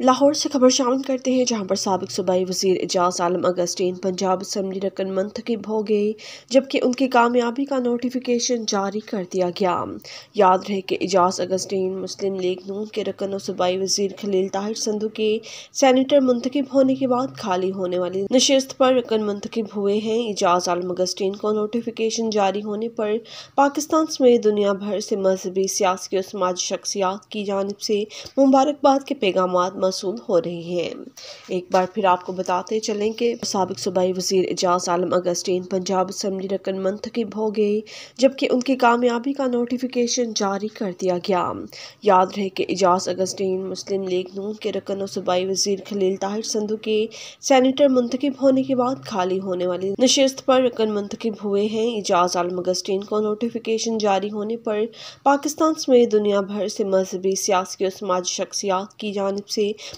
लाहौर से खबर शामिल करते हैं, जहाँ पर सबक सूबाई वज़ीर एजाज आलम अगस्टीन पंजाब असम्बली रकन मंतखब हो गए, जबकि उनकी कामयाबी का नोटिफिकेशन जारी कर दिया गया। याद रहे कि एजाज अगस्टीन मुस्लिम लीग नून के रकन और सूबाई वज़ीर खलील ताहिर संधु के सैनिटर मुंतखब होने के बाद खाली होने वाली नशस्त पर रकन मुंतखब हुए हैं। एजाज आलम अगस्टीन को नोटिफिकेशन जारी होने पर पाकिस्तान समेत दुनिया भर से मजहबी, सियासी और समाजी शख्सियात की जानब से मुबारकबाद के पैगाम मौसू हो रही हैं। एक बार फिर आपको बताते चलें कि सबक सूबाई वज़ीर एजाज आलम अगस्टीन पंजाब असम्बली रकन मंतखब हो गए जबकि उनकी कामयाबी का नोटिफिकेशन जारी कर दिया गया। याद रहे कि एजाज अगस्टीन मुस्लिम लीग नून के रकन और सूबाई वज़ीर खलील ताहिर संधु के सैनिटर मुंतखब होने के बाद खाली होने वाली नशस्त पर रकन मुंतखब हुए हैं। एजाज आलम अगस्टीन को नोटिफिकेशन जारी होने पर पाकिस्तान समेत दुनिया भर से मजहबी, सियासी और समाजी शख्सियात की जानब से